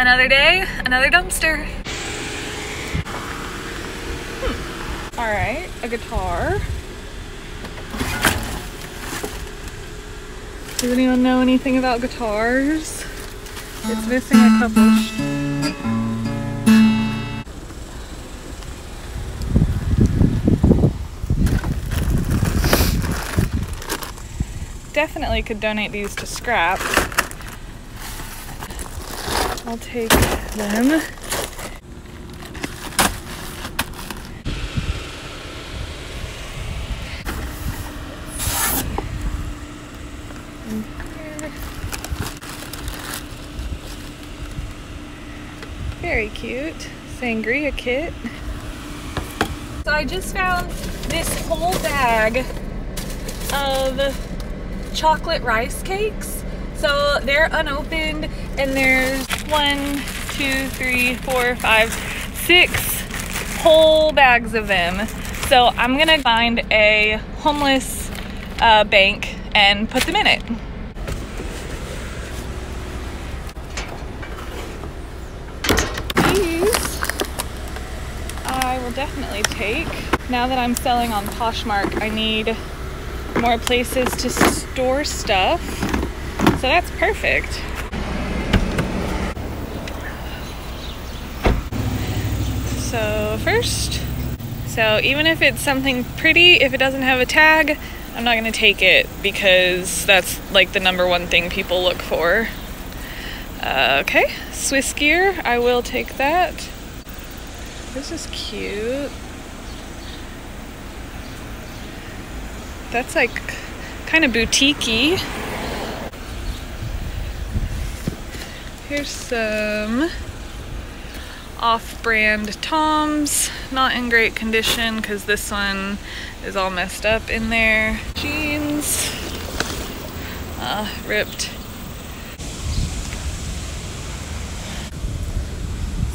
Another day, another dumpster. Hmm. All right, a guitar. Does anyone know anything about guitars? It's missing a couple. Definitely could donate these to scrap. I'll take them. Very cute. Sangria kit. So I just found this whole bag of chocolate rice cakes. So they're unopened and there's one, two, three, four, five, six whole bags of them. So I'm gonna find a homeless uh, bank and put them in it. These I will definitely take. Now that I'm selling on Poshmark, I need more places to store stuff. So that's perfect. So first, so even if it's something pretty, if it doesn't have a tag, I'm not gonna take it because that's like the number one thing people look for. Uh, okay, Swiss gear, I will take that. This is cute. That's like kind of boutiquey. Here's some off-brand Toms, not in great condition because this one is all messed up in there. Jeans, uh, ripped.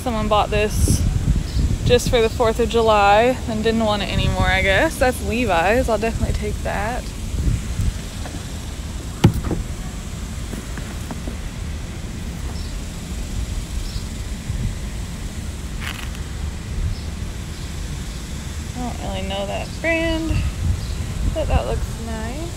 Someone bought this just for the 4th of July and didn't want it anymore, I guess. That's Levi's. I'll definitely take that. I don't really know that brand, but that looks nice.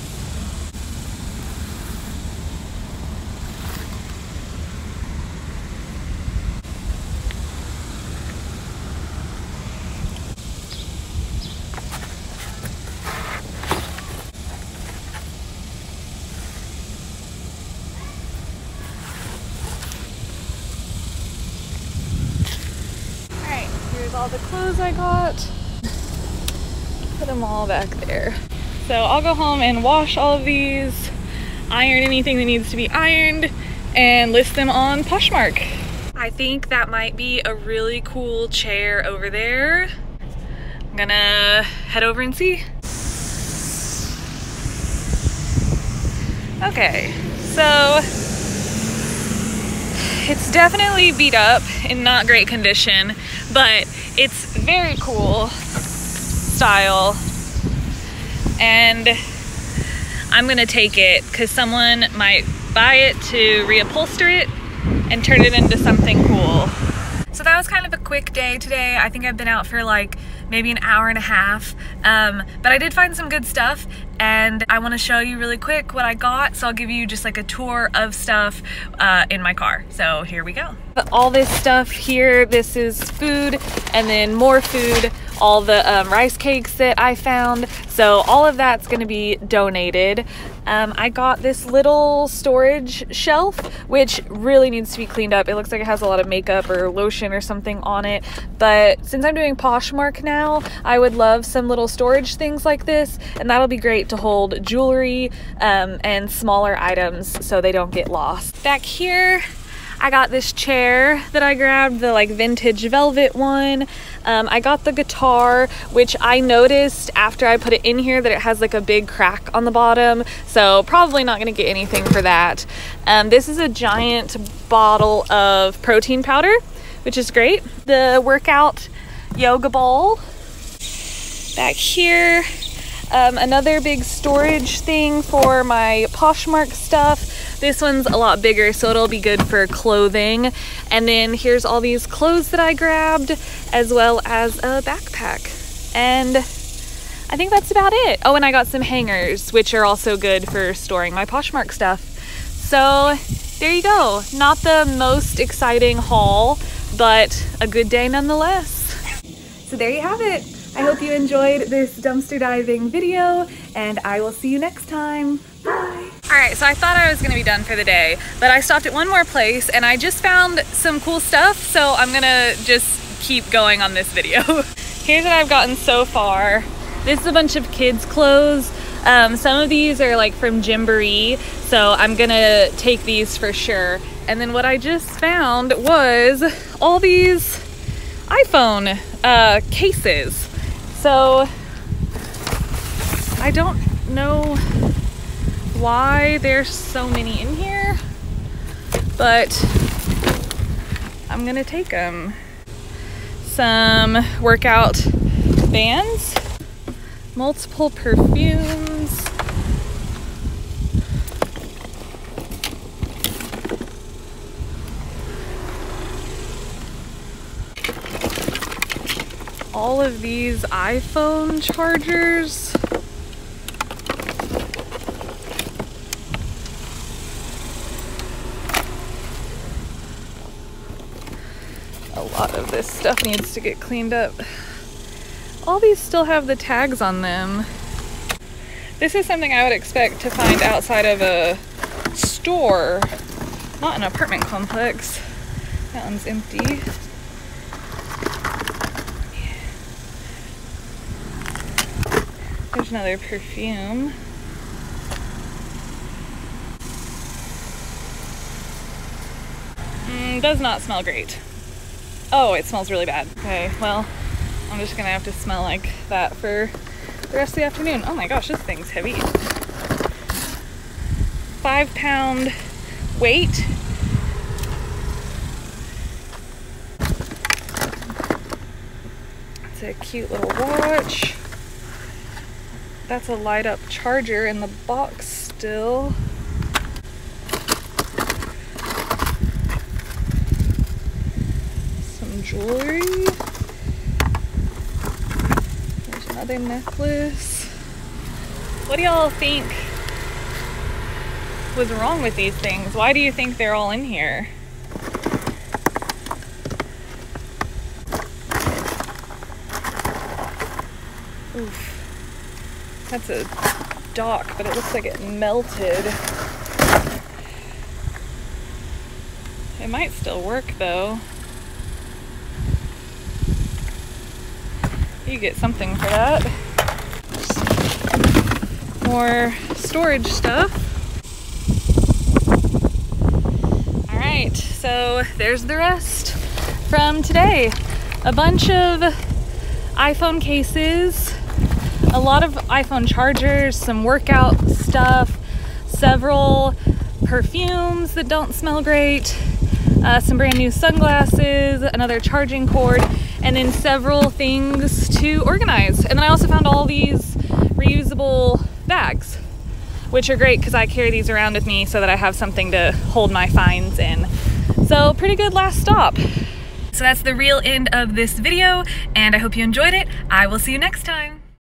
All the clothes I got. Put them all back there. So I'll go home and wash all of these, iron anything that needs to be ironed, and list them on Poshmark. I think that might be a really cool chair over there. I'm gonna head over and see. Okay, so it's definitely beat up in not great condition, but it's very cool style. And I'm gonna take it because someone might buy it to reupholster it and turn it into something cool. So that was kind of a quick day today. I think I've been out for like maybe an hour and a half. Um, but I did find some good stuff and I want to show you really quick what I got. So I'll give you just like a tour of stuff uh, in my car. So here we go. All this stuff here, this is food and then more food, all the um, rice cakes that I found. So all of that's going to be donated. Um, I got this little storage shelf, which really needs to be cleaned up. It looks like it has a lot of makeup or lotion or something on it. But since I'm doing Poshmark now, I would love some little storage things like this. And that'll be great to hold jewelry um, and smaller items so they don't get lost. Back here, I got this chair that I grabbed, the like vintage velvet one. Um, I got the guitar, which I noticed after I put it in here that it has like a big crack on the bottom. So probably not gonna get anything for that. Um, this is a giant bottle of protein powder, which is great. The workout yoga ball. Back here, Um, another big storage thing for my Poshmark stuff. This one's a lot bigger, so it'll be good for clothing. And then here's all these clothes that I grabbed, as well as a backpack. And I think that's about it. Oh, and I got some hangers, which are also good for storing my Poshmark stuff. So there you go. Not the most exciting haul, but a good day nonetheless. So there you have it. I hope you enjoyed this dumpster diving video and I will see you next time. Bye. All right, so I thought I was gonna be done for the day, but I stopped at one more place and I just found some cool stuff, so I'm gonna just keep going on this video. Here's what I've gotten so far. This is a bunch of kids' clothes. Um, some of these are like from Gymboree, so I'm gonna take these for sure. And then what I just found was all these iPhone uh, cases. So I don't know why there's so many in here, but I'm gonna take them. Some workout bands, multiple perfumes, all of these iPhone chargers. A lot of this stuff needs to get cleaned up. All these still have the tags on them. This is something I would expect to find outside of a store, not an apartment complex. That one's empty. Another perfume. Mm, does not smell great. Oh, it smells really bad. Okay, well, I'm just gonna have to smell like that for the rest of the afternoon. Oh my gosh, this thing's heavy. Five pound weight. It's a cute little watch. That's a light up charger in the box still. Some jewelry. There's another necklace. What do y'all think was wrong with these things? Why do you think they're all in here? That's a dock, but it looks like it melted. It might still work though. You get something for that. More storage stuff. All right, so there's the rest from today. A bunch of iPhone cases, a lot of iPhone chargers, some workout stuff, several perfumes that don't smell great, uh, some brand new sunglasses, another charging cord, and then several things to organize. And then I also found all these reusable bags, which are great because I carry these around with me so that I have something to hold my finds in. So pretty good last stop. So that's the real end of this video, and I hope you enjoyed it. I will see you next time.